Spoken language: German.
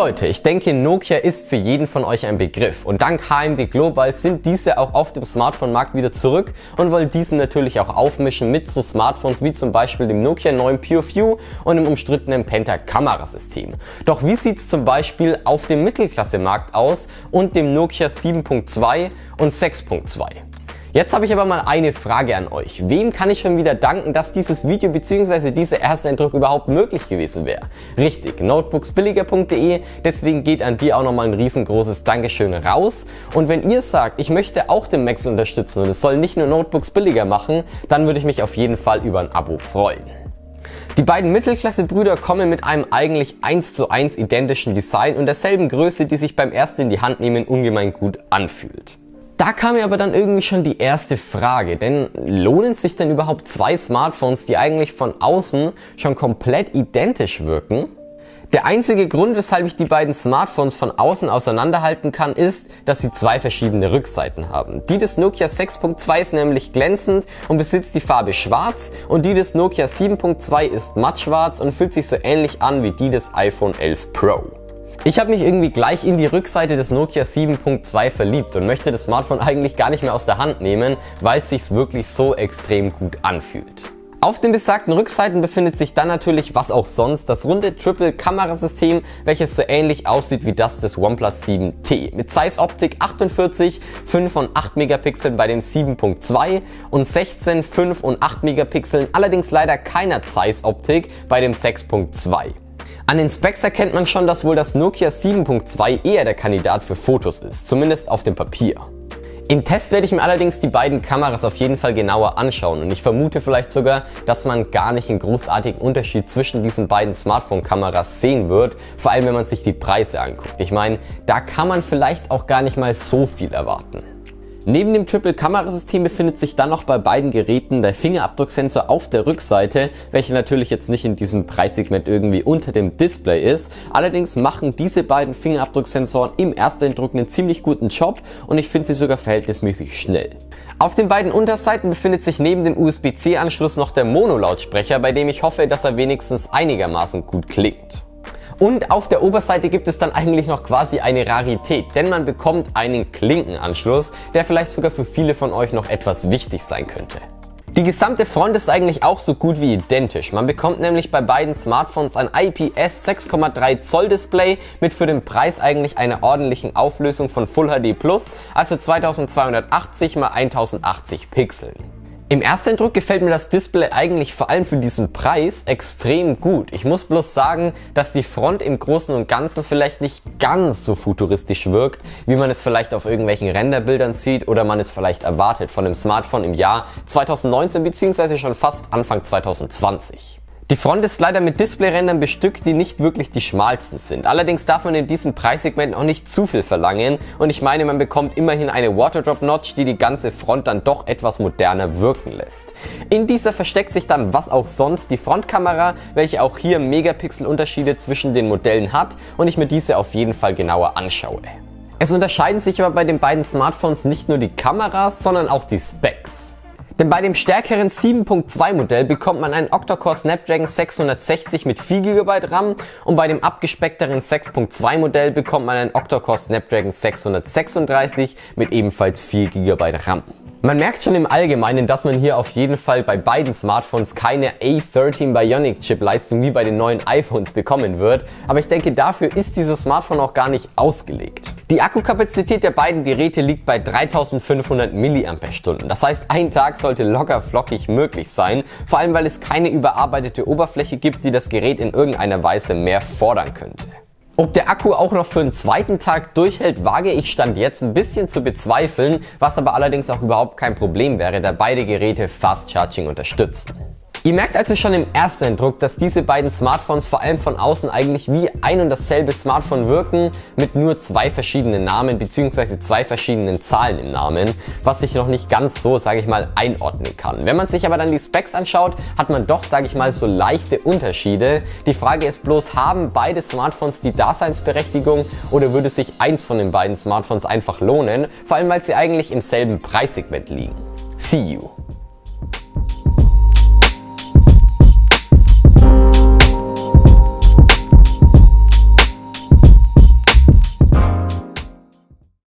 Leute, ich denke Nokia ist für jeden von euch ein Begriff und dank HMD Global sind diese auch auf dem Smartphone-Markt wieder zurück und wollen diesen natürlich auch aufmischen mit so Smartphones wie zum Beispiel dem Nokia 9 Pure View und dem umstrittenen Penta Kamerasystem. Doch wie sieht es zum Beispiel auf dem Mittelklasse-Markt aus und dem Nokia 7.2 und 6.2? Jetzt habe ich aber mal eine Frage an euch. Wem kann ich schon wieder danken, dass dieses Video bzw. dieser erste Eindruck überhaupt möglich gewesen wäre? Richtig, notebooksbilliger.de. Deswegen geht an dir auch nochmal ein riesengroßes Dankeschön raus. Und wenn ihr sagt, ich möchte auch den Max unterstützen und es soll nicht nur Notebooks billiger machen, dann würde ich mich auf jeden Fall über ein Abo freuen. Die beiden Mittelklasse-Brüder kommen mit einem eigentlich 1 zu 1 identischen Design und derselben Größe, die sich beim ersten in die Hand nehmen ungemein gut anfühlt. Da kam mir aber dann irgendwie schon die erste Frage, denn lohnen sich denn überhaupt zwei Smartphones, die eigentlich von außen schon komplett identisch wirken? Der einzige Grund, weshalb ich die beiden Smartphones von außen auseinanderhalten kann, ist, dass sie zwei verschiedene Rückseiten haben. Die des Nokia 6.2 ist nämlich glänzend und besitzt die Farbe schwarz und die des Nokia 7.2 ist mattschwarz und fühlt sich so ähnlich an wie die des iPhone 11 Pro. Ich habe mich irgendwie gleich in die Rückseite des Nokia 7.2 verliebt und möchte das Smartphone eigentlich gar nicht mehr aus der Hand nehmen, weil es sich wirklich so extrem gut anfühlt. Auf den besagten Rückseiten befindet sich dann natürlich, was auch sonst, das runde Triple-Kamerasystem, welches so ähnlich aussieht wie das des OnePlus 7T. Mit Size Optik 48, 5 und 8 Megapixeln bei dem 7.2 und 16, 5 und 8 Megapixeln, allerdings leider keiner Size Optik bei dem 6.2. An den Specs erkennt man schon, dass wohl das Nokia 7.2 eher der Kandidat für Fotos ist, zumindest auf dem Papier. Im Test werde ich mir allerdings die beiden Kameras auf jeden Fall genauer anschauen und ich vermute vielleicht sogar, dass man gar nicht einen großartigen Unterschied zwischen diesen beiden Smartphone-Kameras sehen wird, vor allem wenn man sich die Preise anguckt. Ich meine, da kann man vielleicht auch gar nicht mal so viel erwarten. Neben dem Triple-Kamerasystem befindet sich dann noch bei beiden Geräten der Fingerabdrucksensor auf der Rückseite, welcher natürlich jetzt nicht in diesem Preissegment irgendwie unter dem Display ist. Allerdings machen diese beiden Fingerabdrucksensoren im Ersteindruck einen ziemlich guten Job und ich finde sie sogar verhältnismäßig schnell. Auf den beiden Unterseiten befindet sich neben dem USB-C-Anschluss noch der Mono-Lautsprecher, bei dem ich hoffe, dass er wenigstens einigermaßen gut klingt. Und auf der Oberseite gibt es dann eigentlich noch quasi eine Rarität, denn man bekommt einen Klinkenanschluss, der vielleicht sogar für viele von euch noch etwas wichtig sein könnte. Die gesamte Front ist eigentlich auch so gut wie identisch. Man bekommt nämlich bei beiden Smartphones ein IPS 6,3 Zoll Display mit für den Preis eigentlich einer ordentlichen Auflösung von Full HD Plus, also 2280 x 1080 Pixeln. Im Ersteindruck gefällt mir das Display eigentlich vor allem für diesen Preis extrem gut. Ich muss bloß sagen, dass die Front im Großen und Ganzen vielleicht nicht ganz so futuristisch wirkt, wie man es vielleicht auf irgendwelchen Renderbildern sieht oder man es vielleicht erwartet von einem Smartphone im Jahr 2019 bzw. schon fast Anfang 2020. Die Front ist leider mit Displayrändern bestückt, die nicht wirklich die schmalsten sind. Allerdings darf man in diesem Preissegment auch nicht zu viel verlangen und ich meine, man bekommt immerhin eine Waterdrop Notch, die die ganze Front dann doch etwas moderner wirken lässt. In dieser versteckt sich dann was auch sonst die Frontkamera, welche auch hier Megapixel-Unterschiede zwischen den Modellen hat und ich mir diese auf jeden Fall genauer anschaue. Es unterscheiden sich aber bei den beiden Smartphones nicht nur die Kameras, sondern auch die Specs. Denn bei dem stärkeren 7.2 Modell bekommt man einen Octa-Core Snapdragon 660 mit 4 GB RAM und bei dem abgespeckteren 6.2 Modell bekommt man einen Octa-Core Snapdragon 636 mit ebenfalls 4 GB RAM. Man merkt schon im Allgemeinen, dass man hier auf jeden Fall bei beiden Smartphones keine A13 Bionic Chip Leistung wie bei den neuen iPhones bekommen wird, aber ich denke dafür ist dieses Smartphone auch gar nicht ausgelegt. Die Akkukapazität der beiden Geräte liegt bei 3500 mAh. Das heißt, ein Tag sollte locker flockig möglich sein, vor allem weil es keine überarbeitete Oberfläche gibt, die das Gerät in irgendeiner Weise mehr fordern könnte. Ob der Akku auch noch für einen zweiten Tag durchhält, wage ich Stand jetzt ein bisschen zu bezweifeln, was aber allerdings auch überhaupt kein Problem wäre, da beide Geräte Fast Charging unterstützen. Ihr merkt also schon im ersten Eindruck, dass diese beiden Smartphones vor allem von außen eigentlich wie ein und dasselbe Smartphone wirken, mit nur zwei verschiedenen Namen bzw. zwei verschiedenen Zahlen im Namen, was ich noch nicht ganz so, sage ich mal, einordnen kann. Wenn man sich aber dann die Specs anschaut, hat man doch, sage ich mal, so leichte Unterschiede. Die Frage ist bloß, haben beide Smartphones die Daseinsberechtigung oder würde sich eins von den beiden Smartphones einfach lohnen, vor allem weil sie eigentlich im selben Preissegment liegen. See you!